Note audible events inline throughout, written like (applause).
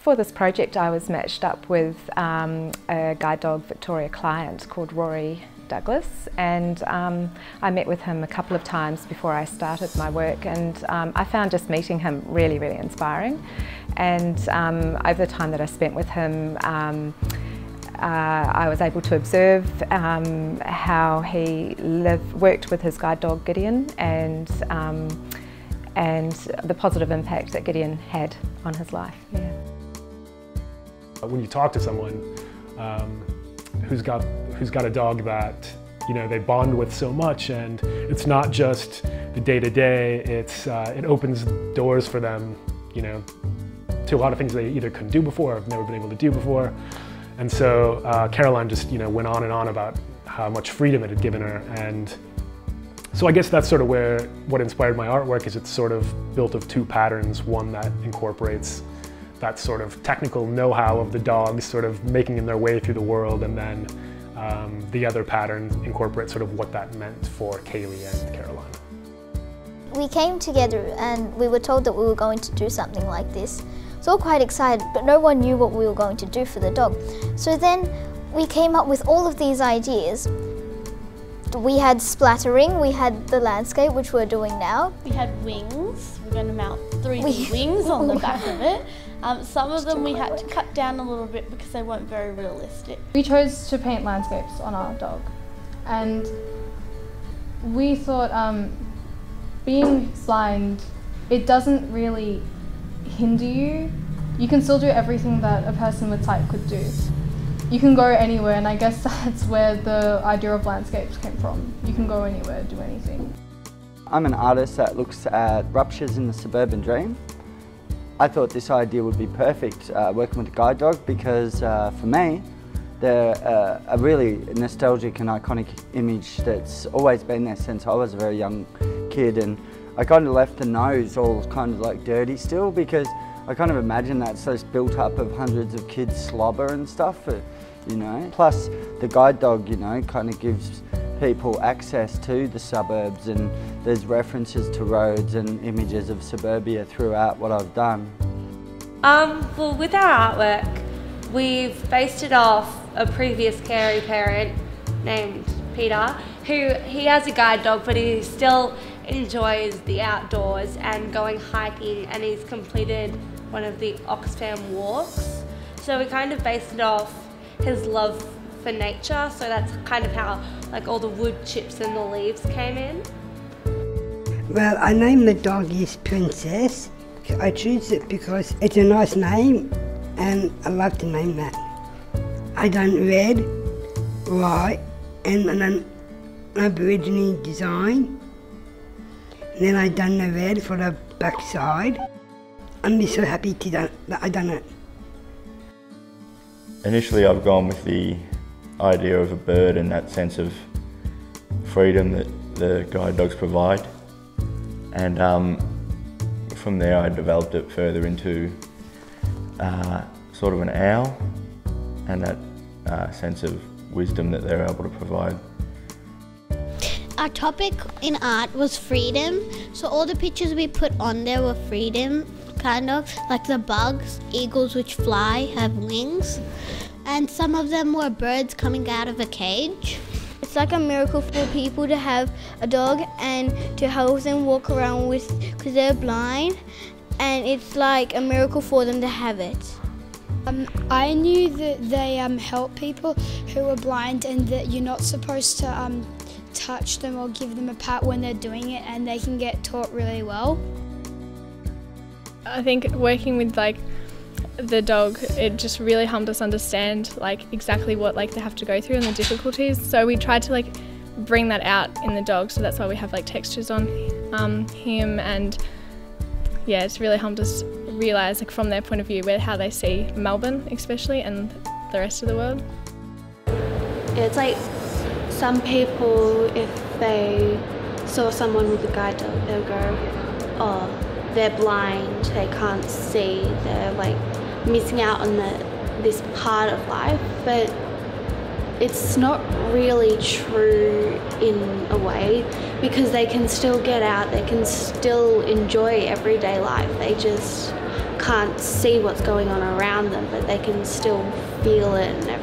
For this project I was matched up with um, a guide dog Victoria client called Rory Douglas and um, I met with him a couple of times before I started my work and um, I found just meeting him really really inspiring and um, over the time that I spent with him um, uh, I was able to observe um, how he worked with his guide dog Gideon and um, and the positive impact that Gideon had on his life. Yeah. When you talk to someone um, who's got who's got a dog that you know they bond with so much, and it's not just the day to day. It's uh, it opens doors for them, you know, to a lot of things they either couldn't do before or have never been able to do before. And so uh, Caroline just you know went on and on about how much freedom it had given her, and so I guess that's sort of where what inspired my artwork is it's sort of built of two patterns. One that incorporates that sort of technical know-how of the dogs sort of making their way through the world, and then um, the other pattern incorporates sort of what that meant for Kaylee and Caroline. We came together and we were told that we were going to do something like this. We were quite excited, but no one knew what we were going to do for the dog. So then we came up with all of these ideas. We had splattering, we had the landscape, which we're doing now. We had wings. We're going to mount three (laughs) wings on the back of it. (laughs) Um, some of them we had to cut down a little bit because they weren't very realistic. We chose to paint landscapes on our dog, and we thought um, being blind, it doesn't really hinder you. You can still do everything that a person with sight could do. You can go anywhere, and I guess (laughs) that's where the idea of landscapes came from. You can go anywhere, do anything. I'm an artist that looks at ruptures in the suburban dream. I thought this idea would be perfect uh, working with a guide dog because uh, for me, they're uh, a really nostalgic and iconic image that's always been there since I was a very young kid and I kind of left the nose all kind of like dirty still because I kind of imagine that's so built up of hundreds of kids slobber and stuff, uh, you know. Plus the guide dog, you know, kind of gives people access to the suburbs and there's references to roads and images of suburbia throughout what I've done. Um, well, with our artwork, we've based it off a previous caring parent named Peter, who he has a guide dog, but he still enjoys the outdoors and going hiking, and he's completed one of the Oxfam walks. So we kind of based it off his love for nature, so that's kind of how like all the wood chips and the leaves came in. Well, I named the dog is Princess. I choose it because it's a nice name and I love to name that. I done red, white and an Aborigine design. And then I done the red for the back side. I'm just so happy to done, that I done it. Initially I've gone with the idea of a bird and that sense of freedom that the guide dogs provide. And um, from there I developed it further into uh, sort of an owl and that uh, sense of wisdom that they're able to provide. Our topic in art was freedom, so all the pictures we put on there were freedom, kind of like the bugs, eagles which fly, have wings, and some of them were birds coming out of a cage. It's like a miracle for people to have a dog and to help them walk around with because they're blind, and it's like a miracle for them to have it. Um, I knew that they um, help people who are blind and that you're not supposed to um, touch them or give them a pat when they're doing it and they can get taught really well. I think working with like the dog, it just really helped us understand like exactly what like they have to go through and the difficulties. So we tried to like bring that out in the dog. So that's why we have like textures on um, him and yeah, it's really helped us realise like from their point of view where how they see Melbourne especially and the rest of the world. It's like some people if they saw someone with a guide dog they'll go, oh they're blind, they can't see, they're like missing out on the this part of life, but it's not really true in a way because they can still get out, they can still enjoy everyday life. They just can't see what's going on around them, but they can still feel it and everything.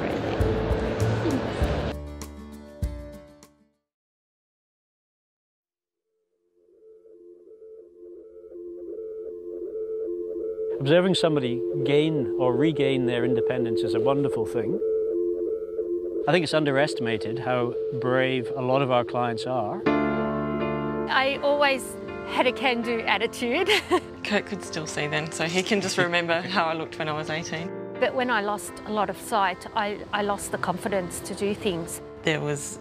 Observing somebody gain or regain their independence is a wonderful thing. I think it's underestimated how brave a lot of our clients are. I always had a can-do attitude. (laughs) Kurt could still see then, so he can just remember (laughs) how I looked when I was 18. But when I lost a lot of sight, I, I lost the confidence to do things. There was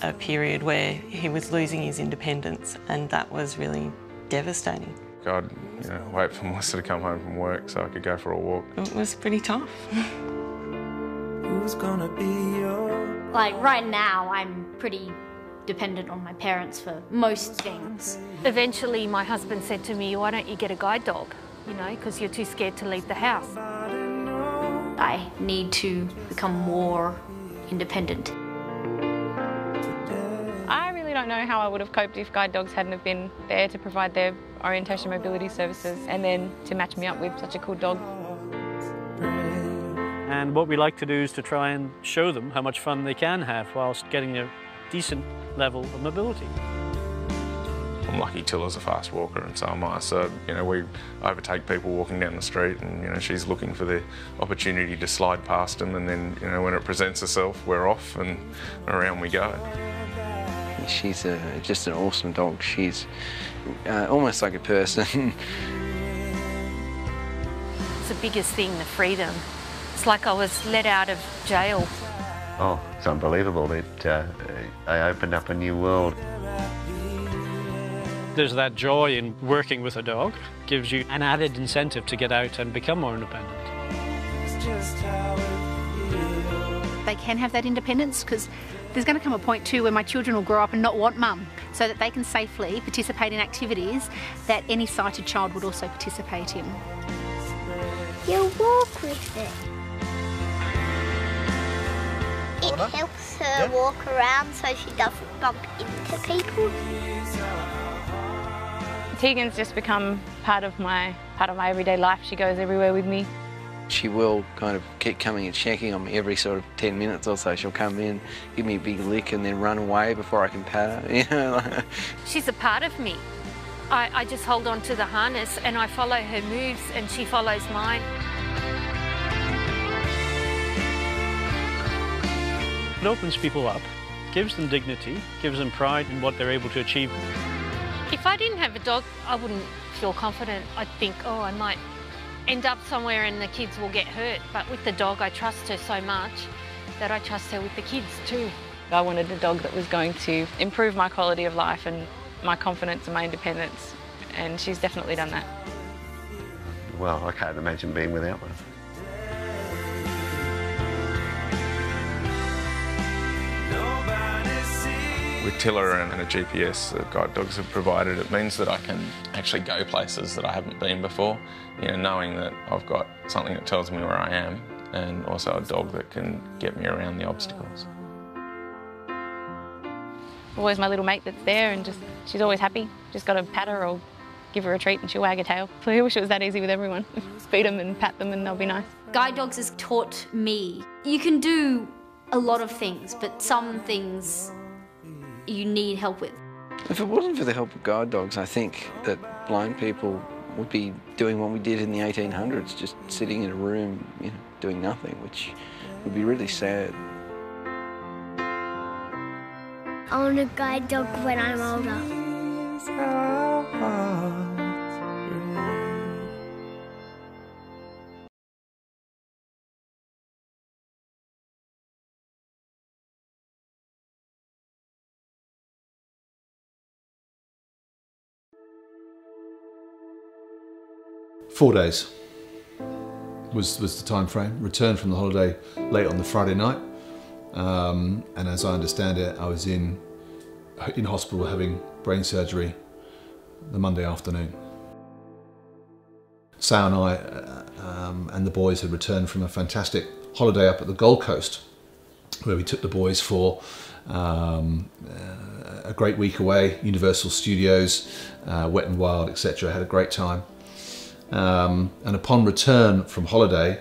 a period where he was losing his independence and that was really devastating. I'd you know, wait for (laughs) Melissa to come home from work so I could go for a walk. It was pretty tough. Who's gonna be your... Like right now, I'm pretty dependent on my parents for most things. Eventually, my husband said to me, why don't you get a guide dog? You know, because you're too scared to leave the house. I need to become more independent. I really don't know how I would have coped if guide dogs hadn't have been there to provide their orientation mobility services and then to match me up with such a cool dog. And what we like to do is to try and show them how much fun they can have whilst getting a decent level of mobility. I'm lucky Tilla's a fast walker and so am I. So, you know, we overtake people walking down the street and, you know, she's looking for the opportunity to slide past them and then, you know, when it presents itself, we're off and around we go. She's a, just an awesome dog. She's uh, almost like a person. it's the biggest thing, the freedom. It's like I was let out of jail. Oh, it's unbelievable. It, uh, I opened up a new world. There's that joy in working with a dog, It gives you an added incentive to get out and become more independent. They can have that independence because there's going to come a point too where my children will grow up and not want mum so that they can safely participate in activities that any sighted child would also participate in. You walk with it. It helps her walk around so she doesn't bump into people. Tegan's just become part of my part of my everyday life. She goes everywhere with me. She will kind of keep coming and checking on me every sort of 10 minutes or so. She'll come in, give me a big lick and then run away before I can pat her. (laughs) You know. (laughs) She's a part of me. I, I just hold on to the harness and I follow her moves and she follows mine. It opens people up, gives them dignity, gives them pride in what they're able to achieve. If I didn't have a dog, I wouldn't feel confident. I'd think, oh, I might end up somewhere and the kids will get hurt. But with the dog, I trust her so much that I trust her with the kids too. I wanted a dog that was going to improve my quality of life and my confidence and my independence, and she's definitely done that. Well, I can't imagine being without one. Tiller and a GPS that guide dogs have provided, it means that I can actually go places that I haven't been before. You know, knowing that I've got something that tells me where I am and also a dog that can get me around the obstacles. Always my little mate that's there and just she's always happy. Just got to pat her or give her a treat and she'll wag her tail. So (laughs) I wish it was that easy with everyone. (laughs) Feed them and pat them and they'll be nice. Guide dogs has taught me you can do a lot of things, but some things you need help with. If it wasn't for the help of guide dogs, I think that blind people would be doing what we did in the 1800s, just sitting in a room, you know, doing nothing, which would be really sad. I want a guide dog when I'm older. Four days was, was the time frame. Returned from the holiday late on the Friday night. Um, and as I understand it, I was in, in hospital having brain surgery the Monday afternoon. Sal and I uh, um, and the boys had returned from a fantastic holiday up at the Gold Coast where we took the boys for um, uh, a great week away, Universal Studios, uh, Wet and Wild, etc. Had a great time. Um, and upon return from holiday,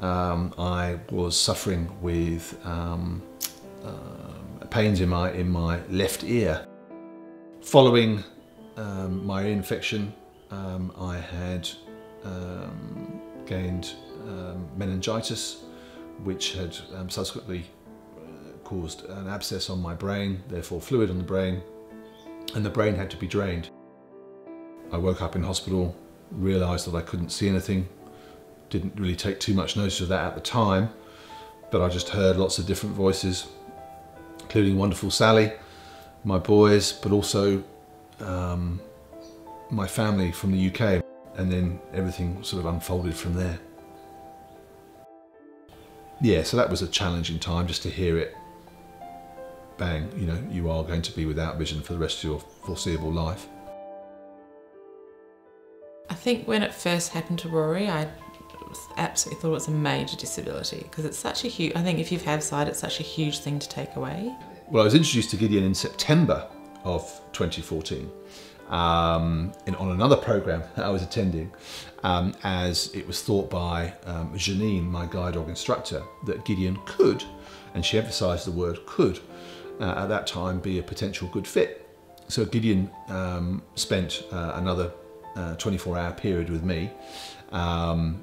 um, I was suffering with um, uh, pains in my, in my left ear. Following um, my infection, um, I had gained meningitis, which had subsequently uh, caused an abscess on my brain, therefore fluid on the brain, and the brain had to be drained. I woke up in hospital, realised that I couldn't see anything, didn't really take too much notice of that at the time, but I just heard lots of different voices, including wonderful Sally, my boys, but also um, my family from the UK, and then everything sort of unfolded from there. Yeah, so that was a challenging time just to hear it bang, you know, you are going to be without vision for the rest of your foreseeable life. I think when it first happened to Rory, I absolutely thought it was a major disability because it's such a huge, I think if you've had sight, it's such a huge thing to take away. Well, I was introduced to Gideon in September of 2014 um, in, on another program that (laughs) I was attending, um, as it was thought by um, Janine, my guide dog instructor, that Gideon could, and she emphasised the word could, uh, at that time be a potential good fit. So Gideon um, spent uh, another 24-hour period with me, um,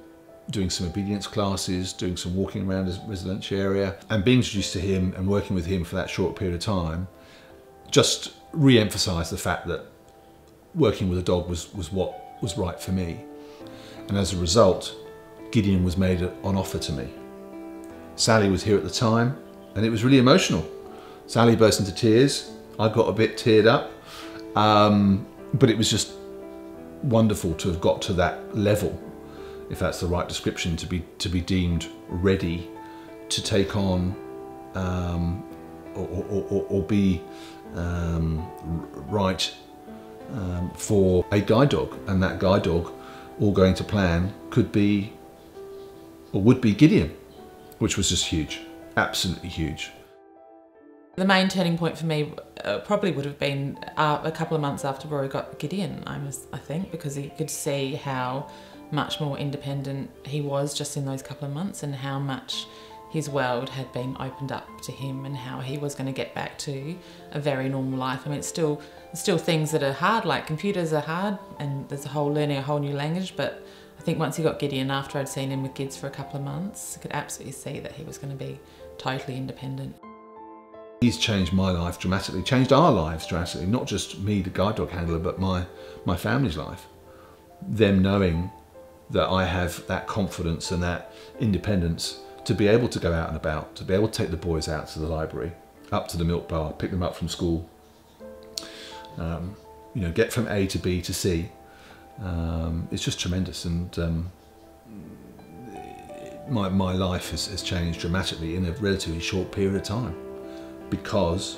doing some obedience classes, doing some walking around his residential area, and being introduced to him and working with him for that short period of time, just re-emphasised the fact that working with a dog was, was what was right for me. And as a result, Gideon was made on offer to me. Sally was here at the time, and it was really emotional. Sally burst into tears. I got a bit teared up, um, but it was just wonderful to have got to that level, if that's the right description, to be to be deemed ready to take on um, or, or, or, or, be um, right um, for a guide dog, and that guide dog, all going to plan, could be or would be Gideon, which was just huge, absolutely huge. The main turning point for me uh, probably would have been uh, a couple of months after Rory got Gideon, I, was, I think, because he could see how much more independent he was just in those couple of months and how much his world had been opened up to him and how he was going to get back to a very normal life. I mean, it's still, still things that are hard, like computers are hard and there's a whole learning a whole new language, but I think once he got Gideon, after I'd seen him with kids for a couple of months, I could absolutely see that he was going to be totally independent. He's changed my life dramatically, changed our lives dramatically, not just me, the guide dog handler, but my, my family's life. Them knowing that I have that confidence and that independence to be able to go out and about, to be able to take the boys out to the library, up to the milk bar, pick them up from school, um, you know, get from A to B to C. Um, it's just tremendous and um, my, my life has, has changed dramatically in a relatively short period of time because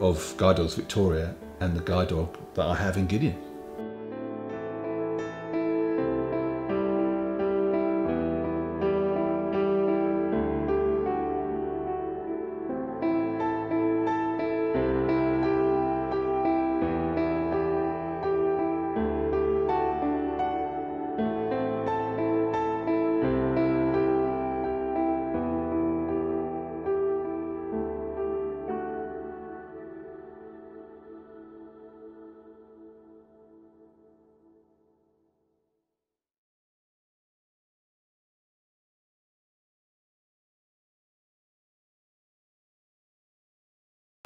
of Guide Dogs Victoria and the guide dog that I have in Gideon.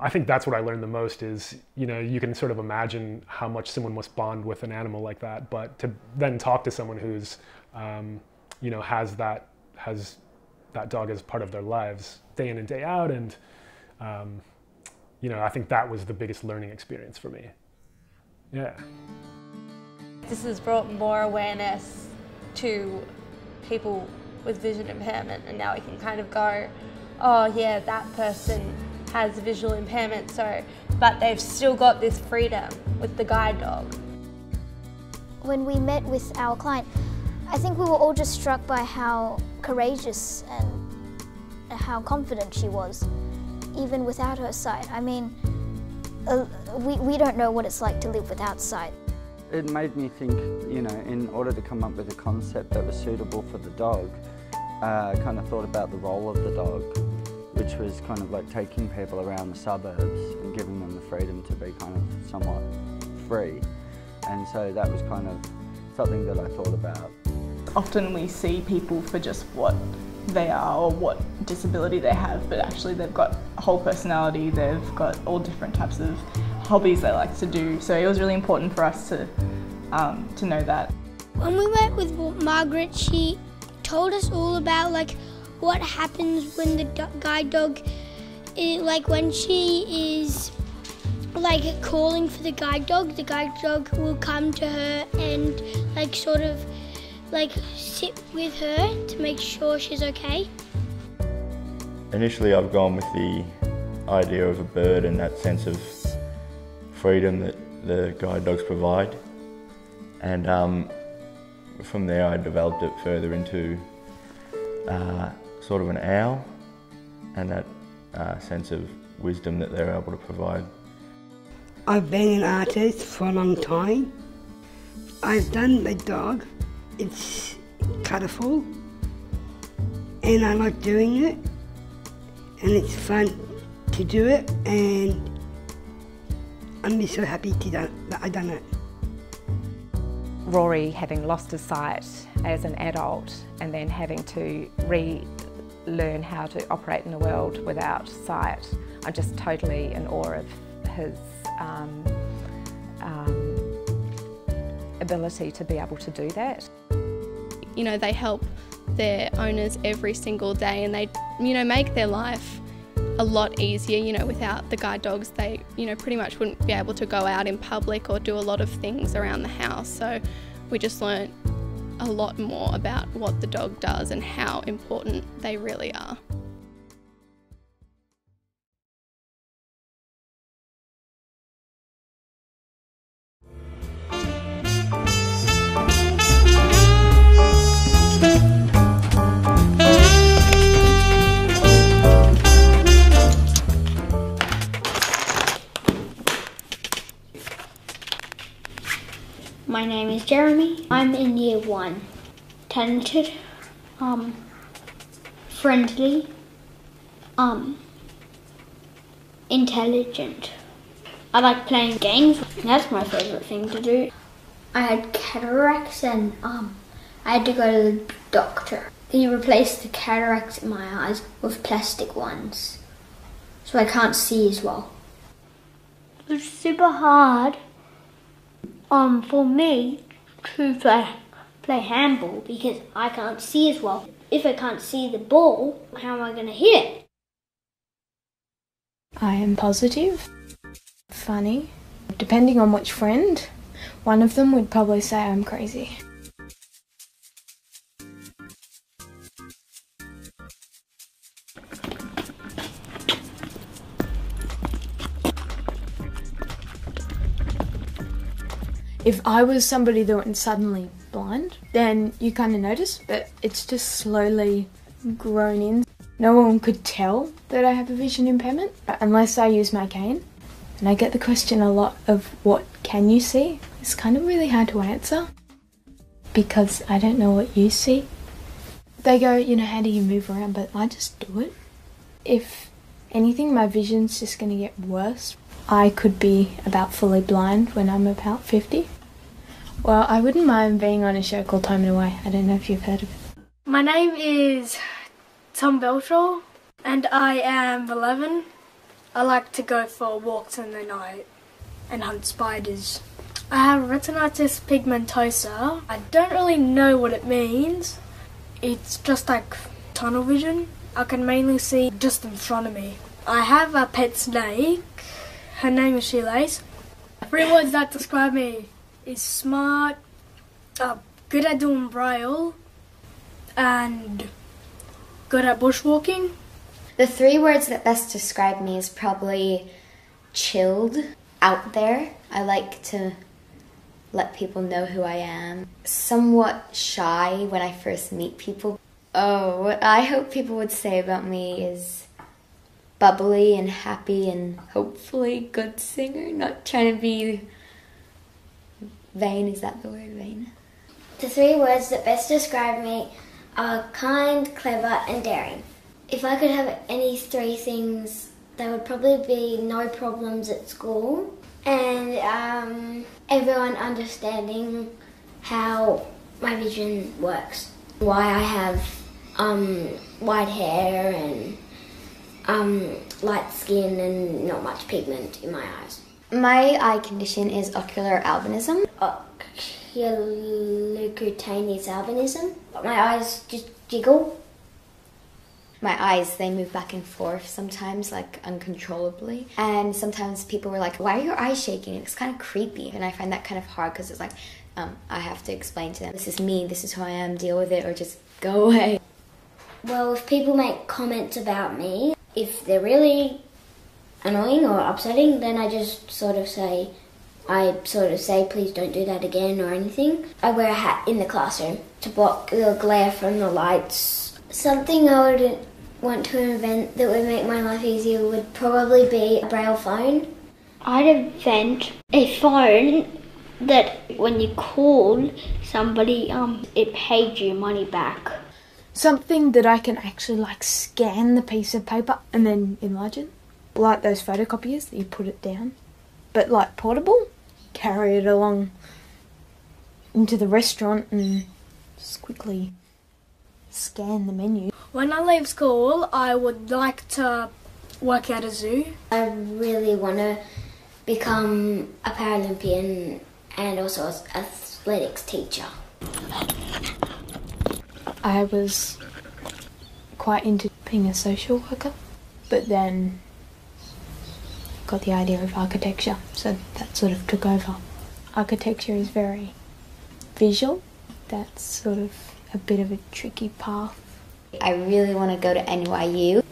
I think that's what I learned the most is, you know, you can sort of imagine how much someone must bond with an animal like that, but to then talk to someone who's, um, you know, has that, has that dog as part of their lives day in and day out. And, um, you know, I think that was the biggest learning experience for me. Yeah. This has brought more awareness to people with vision impairment and now we can kind of go, oh yeah, that person has visual impairment, so, but they've still got this freedom with the guide dog. When we met with our client, I think we were all just struck by how courageous and how confident she was, even without her sight. I mean, uh, we, we don't know what it's like to live without sight. it made me think, you know, in order to come up with a concept that was suitable for the dog, uh, I kind of thought about the role of the dog, which was kind of like taking people around the suburbs and giving them the freedom to be kind of somewhat free. And so that was kind of something that I thought about. Often we see people for just what they are or what disability they have, but actually they've got a whole personality, they've got all different types of hobbies they like to do. So it was really important for us to, um, to know that. When we went with Margaret, she told us all about like what happens when the do- guide dog, i like when she is like calling for the guide dog, the guide dog will come to her and like sort of like sit with her to make sure she's okay. Initially, I've gone with the idea of a bird and that sense of freedom that the guide dogs provide. And um, from there, I developed it further into uh, sort of an owl and that uh, sense of wisdom that they're able to provide. I've been an artist for a long time. I've done the dog. It's colourful and I like doing it and it's fun to do it and I'm just so happy to done, that I done it. Rory having lost his sight as an adult and then having to relearn how to operate in the world without sight. I'm just totally in awe of his um, um, ability to be able to do that. You know, they help their owners every single day and they, you know, make their life a lot easier, you know, without the guide dogs, they, you know, pretty much wouldn't be able to go out in public or do a lot of things around the house. So we just learnt a lot more about what the dog does and how important they really are. My name is Jeremy. I'm in year one. Talented, um, friendly, um, intelligent. I like playing games. That's my favourite thing to do. I had cataracts and um, I had to go to the doctor. He replaced the cataracts in my eyes with plastic ones, so I can't see as well. It's super hard um, for me to play, play handball because I can't see as well. If I can't see the ball, how am I going to hit it? I am positive, funny. Depending on which friend, one of them would probably say I'm crazy. I was somebody that went suddenly blind, then you kind of notice, but it's just slowly grown in. No one could tell that I have a vision impairment unless I use my cane. And I get the question a lot of what can you see? It's kind of really hard to answer because I don't know what you see. They go, you know, how do you move around? But I just do it. If anything, my vision's just going to get worse. I could be about fully blind when I'm about 50. Well, I wouldn't mind being on a show called Time and Away. I don't know if you've heard of it. My name is Tom Beltraw and I am 11. I like to go for walks in the night and hunt spiders. I have retinitis pigmentosa. I don't really know what it means. It's just like tunnel vision. I can mainly see just in front of me. I have a pet snake. Her name is Shoelace. Three words that describe me is smart, uh, good at doing braille, and good at bushwalking. The three words that best describe me is probably chilled, out there. I like to let people know who I am. Somewhat shy when I first meet people. Oh, what I hope people would say about me is bubbly and happy and hopefully good singer. Not trying to be Vain, is that the word, vain? The three words that best describe me are kind, clever, and daring. If I could have any three things, they would probably be no problems at school and um, everyone understanding how my vision works. Why I have um, white hair and um, light skin and not much pigment in my eyes. My eye condition is ocular albinism. Oculocutaneous albinism. My eyes just jiggle. My eyes, they move back and forth sometimes, like uncontrollably. And sometimes people were like, Why are your eyes shaking? It's kind of creepy. And I find that kind of hard because it's like, um, I have to explain to them, This is me, this is who I am, deal with it, or just go away. Well, if people make comments about me, if they're really annoying or upsetting, then I just sort of say, I sort of say, please don't do that again or anything. I wear a hat in the classroom to block the glare from the lights. Something I would want to invent that would make my life easier would probably be a braille phone. I'd invent a phone that when you call somebody, um, it paid you money back. Something that I can actually like scan the piece of paper and then enlarge it. Like those photocopiers that you put it down. But like portable, carry it along into the restaurant and just quickly scan the menu. When I leave school, I would like to work at a zoo. I really want to become a Paralympian and also an athletics teacher. I was quite into being a social worker, but then got the idea of architecture, so that sort of took over. Architecture is very visual, that's sort of a bit of a tricky path. I really want to go to NYU.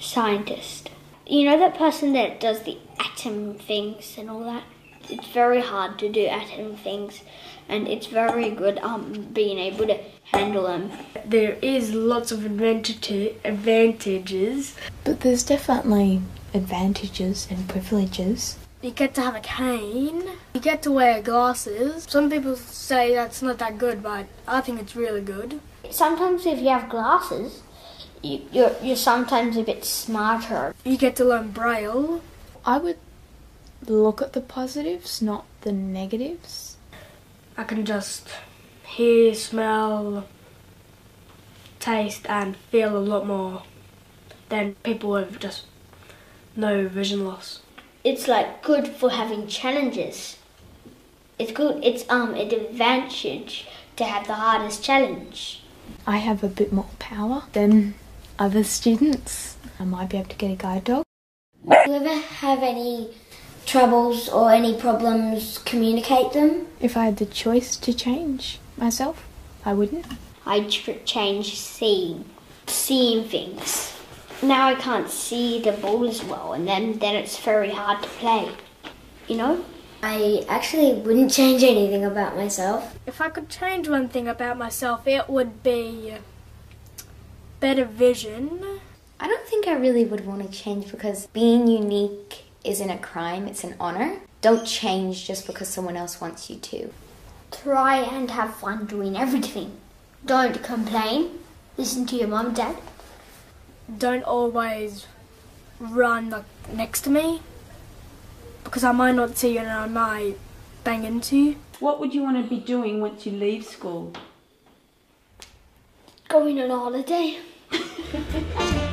Scientist. You know that person that does the atom things and all that? It's very hard to do atom things and it's very good um being able to handle them. There is lots of advantage- advantages. But there's definitely advantages and privileges. You get to have a cane. You get to wear glasses. Some people say that's not that good, but I think it's really good. Sometimes if you have glasses, you, you're, you're sometimes a bit smarter. You get to learn braille. I would look at the positives, not the negatives. I can just hear, smell, taste, and feel a lot more than people with just no vision loss. It's like good for having challenges. It's good. It's um an advantage to have the hardest challenge. I have a bit more power than other students. I might be able to get a guide dog. Do you ever have any troubles or any problems, communicate them? If I had the choice to change myself, I wouldn't. I'd change seeing, seeing things. Now I can't see the ball as well, and then then it's very hard to play. You know. I actually wouldn't (laughs) change anything about myself. If I could change one thing about myself, it would be better vision. I don't think I really would want to change because being unique isn't a crime, it's an honor. Don't change just because someone else wants you to. Try and have fun doing everything. Don't complain. Listen to your mum and dad. Don't always run like, next to me because I might not see you and I might bang into you. What would you want to be doing once you leave school? Going on holiday. (laughs)